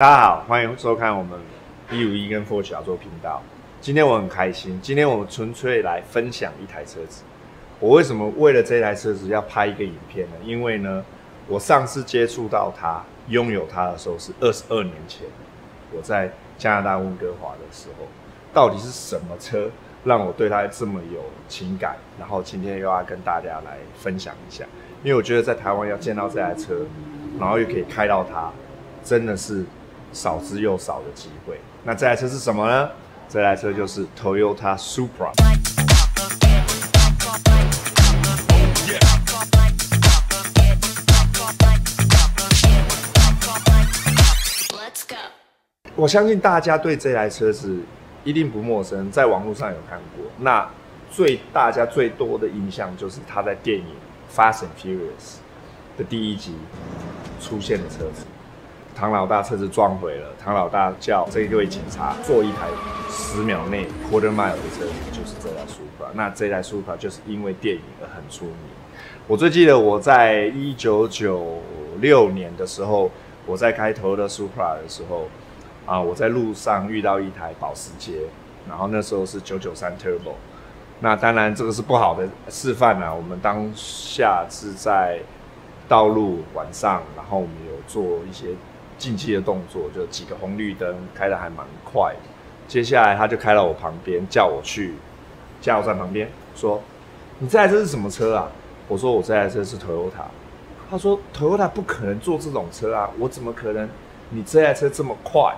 大家好，欢迎收看我们一五一跟 Four 小做频道。今天我很开心，今天我们纯粹来分享一台车子。我为什么为了这台车子要拍一个影片呢？因为呢，我上次接触到它、拥有它的时候是二十二年前，我在加拿大温哥华的时候。到底是什么车让我对它这么有情感？然后今天又要跟大家来分享一下，因为我觉得在台湾要见到这台车，然后又可以开到它，真的是。少之又少的机会。那这台车是什么呢？这台车就是 Toyota Supra。我相信大家对这台车子一定不陌生，在网络上有看过。那最大家最多的印象就是它在电影《Fast and Furious》的第一集出现的车子。唐老大车子撞毁了，唐老大叫这一位警察做一台十秒内 quarter mile 的车，就是这台 Supra。那这台 Supra 就是因为电影而很出名。我最记得我在一九九六年的时候，我在开头的 Supra 的时候，啊，我在路上遇到一台保时捷，然后那时候是九九三 Turbo。那当然这个是不好的示范啊。我们当下是在道路晚上，然后我们有做一些。进气的动作就几个红绿灯开的还蛮快，接下来他就开到我旁边，叫我去加油站旁边，说：“你这台车是什么车啊？”我说：“我这台车是 Toyota。”他说：“Toyota 不可能做这种车啊，我怎么可能？你这台车这么快？”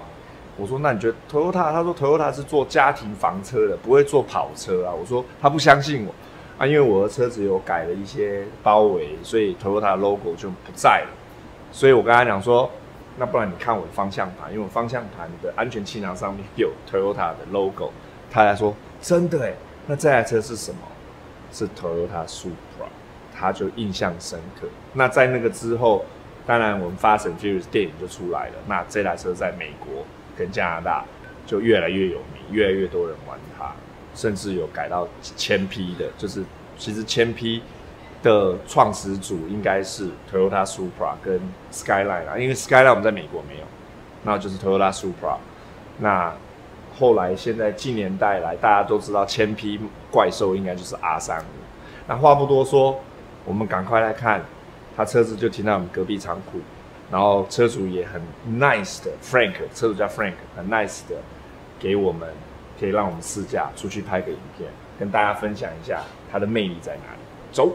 我说：“那你觉得 Toyota？” 他说：“Toyota 是做家庭房车的，不会做跑车啊。”我说：“他不相信我啊，因为我的车子有改了一些包围，所以 Toyota 的 logo 就不在了。”所以我跟他讲说。那不然你看我的方向盘，因为我方向盘的安全气囊上面有 Toyota 的 logo。他来说真的哎，那这台车是什么？是 Toyota Supra，他就印象深刻。那在那个之后，当然我们发生就是电影就出来了。那这台车在美国跟加拿大就越来越有名，越来越多人玩它，甚至有改到千匹的，就是其实千匹。的创始组应该是 Toyota Supra 跟 Skyline 啊，因为 Skyline 我们在美国没有，那就是 Toyota Supra。那后来现在近年代来，大家都知道千匹怪兽应该就是 R 三五。那话不多说，我们赶快来看，他车子就停在我们隔壁仓库，然后车主也很 nice 的 Frank，车主叫 Frank，很 nice 的给我们可以让我们试驾出去拍个影片，跟大家分享一下它的魅力在哪里。走。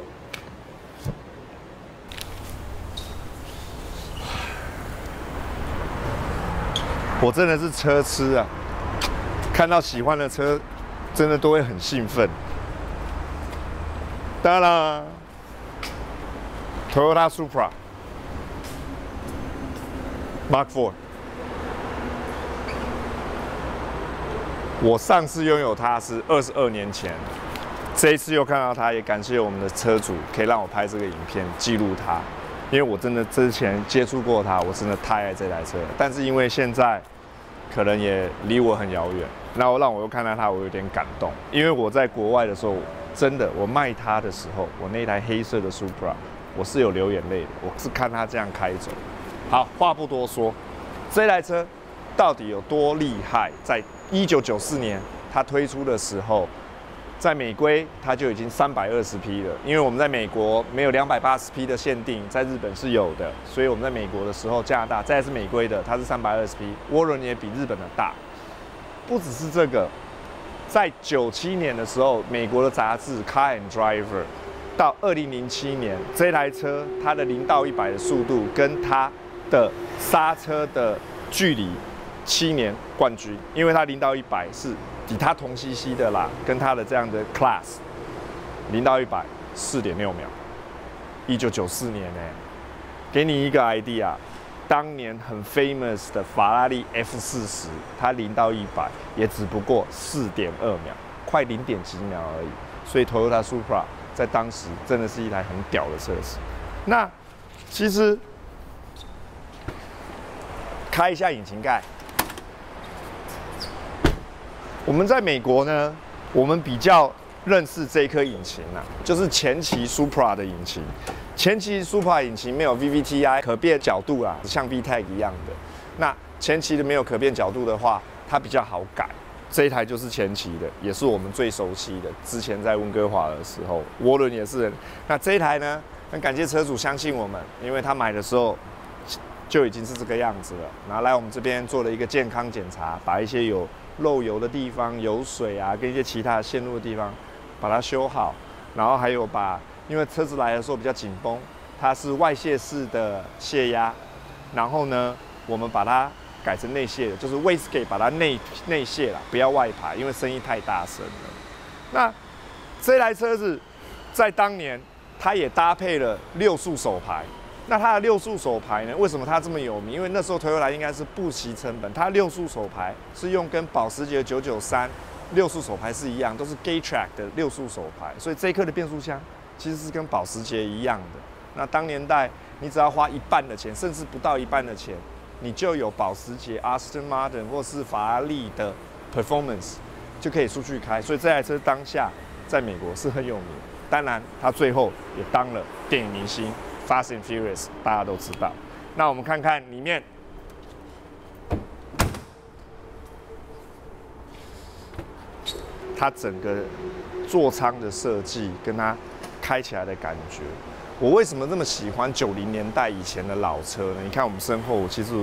我真的是车痴啊！看到喜欢的车，真的都会很兴奋。当然，Toyota Supra Mark Four，我上次拥有它是二十二年前，这一次又看到它，也感谢我们的车主可以让我拍这个影片记录它。因为我真的之前接触过它，我真的太爱这台车。但是因为现在可能也离我很遥远，然后让我又看到它，我有点感动。因为我在国外的时候，真的我卖它的时候，我那台黑色的 Supra，我是有流眼泪的。我是看它这样开走。好，话不多说，这台车到底有多厉害？在一九九四年它推出的时候。在美规，它就已经三百二十匹了。因为我们在美国没有两百八十匹的限定，在日本是有的，所以我们在美国的时候，加拿大这是美规的，它是三百二十匹，涡轮也比日本的大。不只是这个，在九七年的时候，美国的杂志《Car and Driver》到二零零七年，这台车它的零到一百的速度跟它的刹车的距离，七年冠军，因为它零到一百是。以它同息息的啦，跟它的这样的 class，零到一百四点六秒，一九九四年呢，给你一个 idea，当年很 famous 的法拉利 F 四十，它零到一百也只不过四点二秒，快零点几秒而已，所以 Toyota Supra 在当时真的是一台很屌的车子。那其实开一下引擎盖。我们在美国呢，我们比较认识这一颗引擎啊，就是前期 Supra 的引擎。前期 Supra 引擎没有 VVTi 可变角度啊，像 VTEC 一样的。那前期的没有可变角度的话，它比较好改。这一台就是前期的，也是我们最熟悉的。之前在温哥华的时候，涡轮也是。那这一台呢，很感谢车主相信我们，因为他买的时候就已经是这个样子了。拿来我们这边做了一个健康检查，把一些有漏油的地方、油水啊，跟一些其他线路的地方，把它修好。然后还有把，因为车子来的时候比较紧绷，它是外泄式的泄压。然后呢，我们把它。改成内泄的，就是 w a s t e 把它内内泄了，不要外排，因为声音太大声了。那这台车子在当年，它也搭配了六速手排。那它的六速手排呢？为什么它这么有名？因为那时候 Toyota 应该是不惜成本，它六速手排是用跟保时捷九九三六速手排是一样，都是 Gaytrack 的六速手排，所以这一颗的变速箱其实是跟保时捷一样的。那当年代，你只要花一半的钱，甚至不到一半的钱。你就有保时捷、Aston Martin 或是法拉利的 performance，就可以出去开。所以这台车当下在美国是很有名。当然，它最后也当了电影明星，Fast and Furious，大家都知道。那我们看看里面，它整个座舱的设计跟它开起来的感觉。我为什么这么喜欢九零年代以前的老车呢？你看我们身后，其实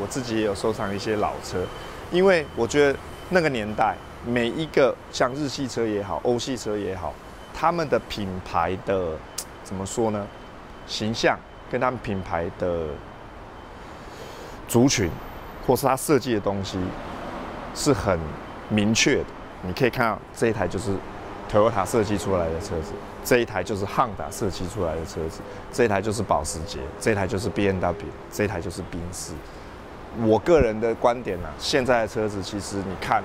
我自己也有收藏一些老车，因为我觉得那个年代每一个像日系车也好，欧系车也好，他们的品牌的怎么说呢？形象跟他们品牌的族群，或是他设计的东西是很明确的。你可以看到这一台就是 Toyota 设计出来的车子。这一台就是汉达设计出来的车子，这一台就是保时捷，这一台就是 B N W，这一台就是宾士。我个人的观点呢，现在的车子其实你看，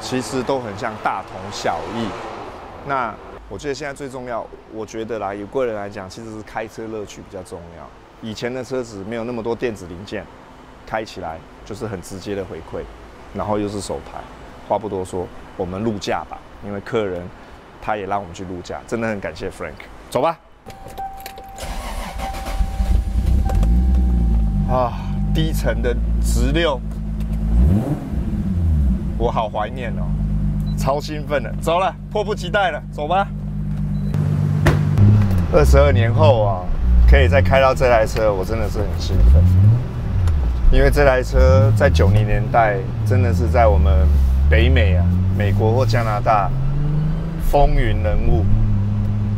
其实都很像大同小异。那我觉得现在最重要，我觉得啦，有贵人来讲，其实是开车乐趣比较重要。以前的车子没有那么多电子零件，开起来就是很直接的回馈，然后又是手排。话不多说，我们入驾吧，因为客人。他也让我们去录驾，真的很感谢 Frank。走吧。啊，低沉的直六，我好怀念哦，超兴奋的。走了，迫不及待了，走吧。二十二年后啊，可以再开到这台车，我真的是很兴奋。因为这台车在九零年代真的是在我们北美啊，美国或加拿大。风云人物，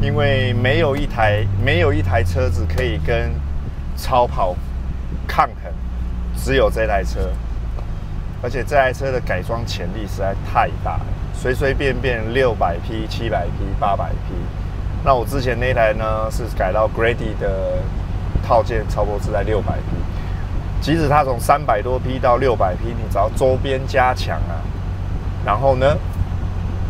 因为没有一台没有一台车子可以跟超跑抗衡，只有这台车，而且这台车的改装潜力实在太大了，随随便便六百匹、七百匹、八百匹。那我之前那台呢是改到 Grady 的套件，差不多是在六百匹。即使它从三百多匹到六百匹，你只要周边加强啊，然后呢？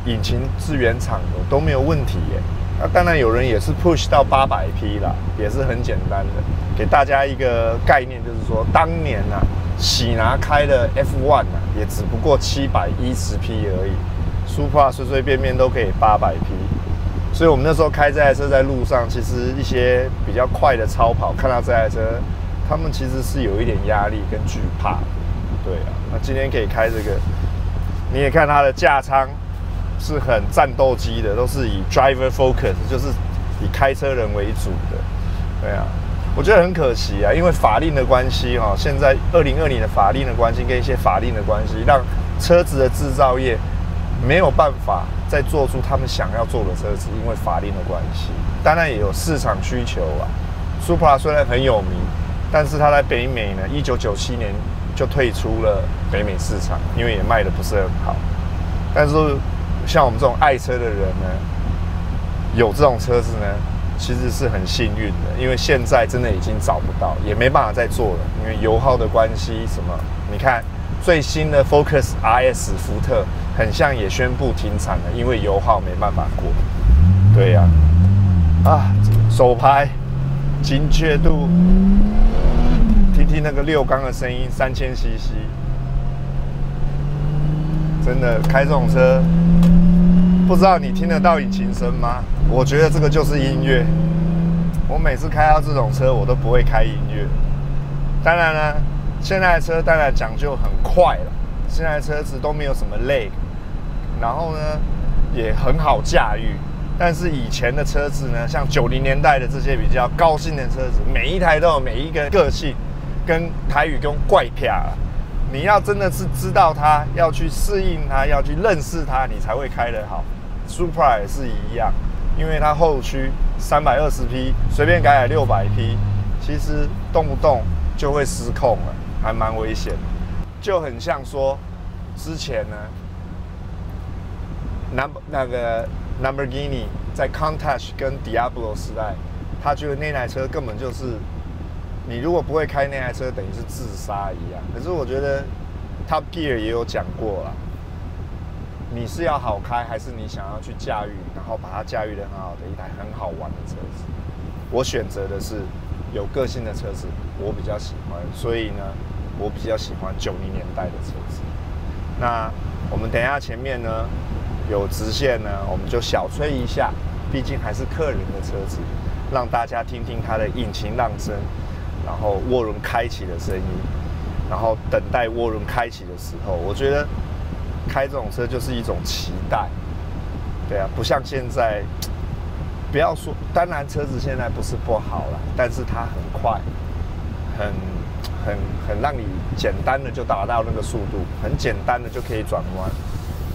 引擎是原厂的都没有问题耶，那当然有人也是 push 到八百匹啦，也是很简单的。给大家一个概念，就是说当年呐，喜拿开的 F1 呐，也只不过七百一十匹而已，Supra 随随便便都可以八百匹。所以我们那时候开这台车在路上，其实一些比较快的超跑看到这台车，他们其实是有一点压力跟惧怕。对啊，那今天可以开这个，你也看它的驾舱。是很战斗机的，都是以 driver focus，就是以开车人为主的。对啊，我觉得很可惜啊，因为法令的关系哈，现在二零二零的法令的关系跟一些法令的关系，让车子的制造业没有办法在做出他们想要做的车子，因为法令的关系。当然也有市场需求啊。Supra 虽然很有名，但是它在北美呢，一九九七年就退出了北美市场，因为也卖的不是很好。但是像我们这种爱车的人呢，有这种车子呢，其实是很幸运的，因为现在真的已经找不到，也没办法再做了，因为油耗的关系。什么？你看最新的 Focus RS 福特，很像也宣布停产了，因为油耗没办法过。对呀，啊，手拍精确度，听听那个六缸的声音，三千 CC。真的开这种车，不知道你听得到引擎声吗？我觉得这个就是音乐。我每次开到这种车，我都不会开音乐。当然呢，现在的车当然讲究很快了，现在车子都没有什么累然后呢也很好驾驭。但是以前的车子呢，像九零年代的这些比较高性的车子，每一台都有每一个个性，跟台语跟怪啊。你要真的是知道它，要去适应它，要去认识它，你才会开得好。Supra 也是一样，因为它后驱三百二十匹，随便改改六百匹，其实动不动就会失控了，还蛮危险。就很像说，之前呢，Num 那个 Lamborghini 在 Contach 跟 Diablo 时代，他觉得那台车根本就是。你如果不会开那台车，等于是自杀一样。可是我觉得 Top Gear 也有讲过了，你是要好开，还是你想要去驾驭，然后把它驾驭的很好的一台很好玩的车子？我选择的是有个性的车子，我比较喜欢。所以呢，我比较喜欢九零年代的车子。那我们等一下前面呢有直线呢，我们就小吹一下，毕竟还是客人的车子，让大家听听它的引擎浪声。然后涡轮开启的声音，然后等待涡轮开启的时候，我觉得开这种车就是一种期待，对啊，不像现在，不要说，当然车子现在不是不好了，但是它很快，很很很让你简单的就达到那个速度，很简单的就可以转弯。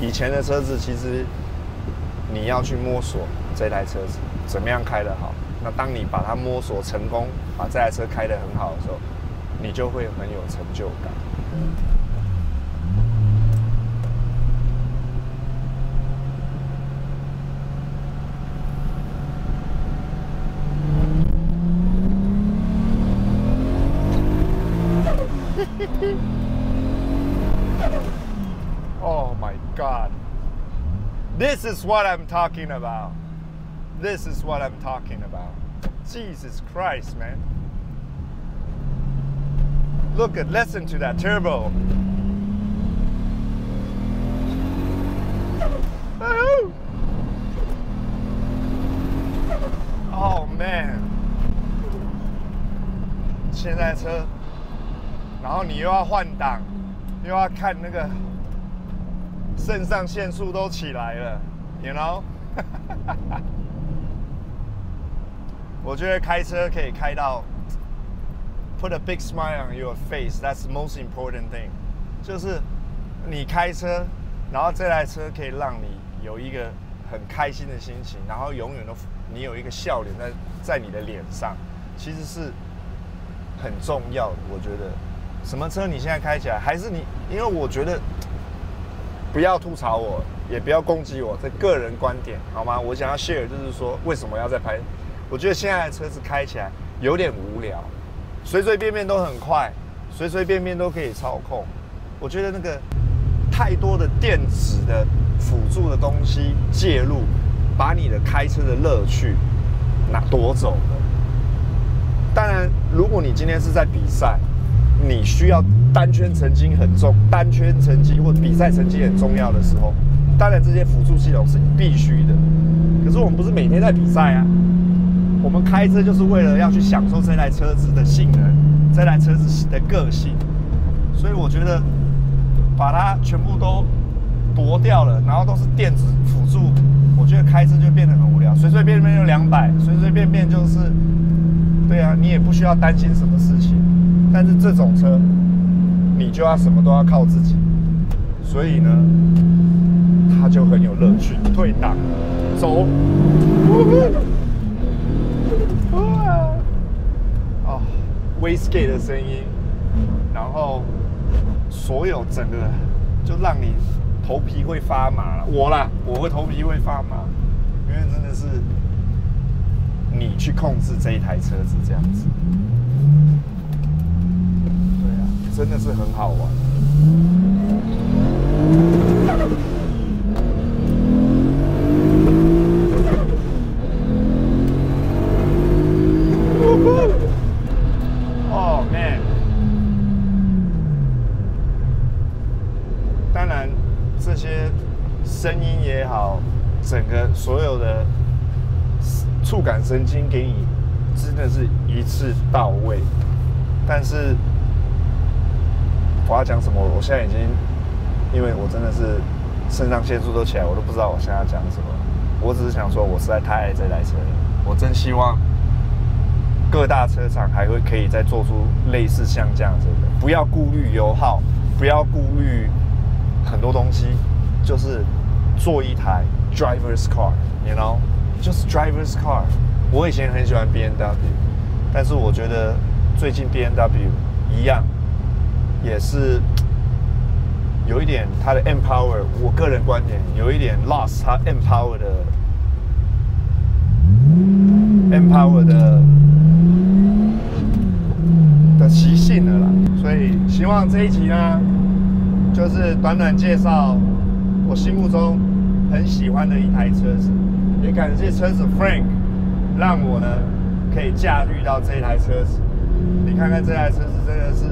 以前的车子其实你要去摸索这台车子怎么样开得好。那当你把它摸索成功，把这台车开得很好的时候，你就会很有成就感。This is what I'm talking about. This is what I'm talking about. Jesus Christ, man. Look at, listen to that turbo. Oh man！现在车，然后你又要换挡，又要看那个肾上腺素都起来了 ，you know？我觉得开车可以开到 put a big smile on your face. That's the most important thing. 就是你开车，然后这台车可以让你有一个很开心的心情，然后永远都你有一个笑脸在在你的脸上，其实是很重要的。我觉得什么车你现在开起来，还是你，因为我觉得不要吐槽我，也不要攻击我，这个人观点好吗？我想要 share 就是说，为什么要在拍？我觉得现在的车子开起来有点无聊，随随便便都很快，随随便便都可以操控。我觉得那个太多的电子的辅助的东西介入，把你的开车的乐趣拿夺走了。当然，如果你今天是在比赛，你需要单圈成绩很重，单圈成绩或比赛成绩很重要的时候，当然这些辅助系统是必须的。可是我们不是每天在比赛啊。我们开车就是为了要去享受这台车子的性能，这台车子的个性，所以我觉得把它全部都夺掉了，然后都是电子辅助，我觉得开车就变得很无聊，随随便便就两百，随随便便就是，对啊，你也不需要担心什么事情。但是这种车，你就要什么都要靠自己，所以呢，他就很有乐趣。退档，走。威斯 K 的声音，然后所有整个就让你头皮会发麻了。我啦，我会头皮会发麻，因为真的是你去控制这一台车子这样子，真的是很好玩。當然這些聲音也好整个所有的触感神经给你真的是一次到位，但是我要讲什么？我现在已经，因为我真的是肾上腺素都起来，我都不知道我现在要讲什么。我只是想说，我实在太爱这台车了，我真希望各大车厂还会可以再做出类似像这样子的，不要顾虑油耗，不要顾虑很多东西，就是做一台 driver's car，you know，就是 driver's car。我以前很喜欢 B N W，但是我觉得最近 B N W 一样。也是有一点它的 empower，我个人观点有一点 lost 它 empower 的 empower 的的习性了啦。所以希望这一集呢，就是短短介绍我心目中很喜欢的一台车子，也感谢车子 Frank 让我呢可以驾驭到这台车子。你看看这台车子真的是。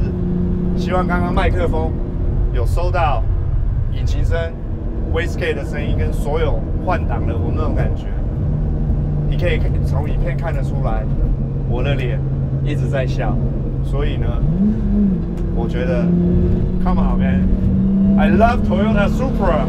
希望刚刚麦克风有收到引擎声、w i s k 的声音跟所有换挡的我那种感觉。你可以从影片看得出来，我的脸一直在笑。所以呢，我觉得，Come on man，I love Toyota Supra。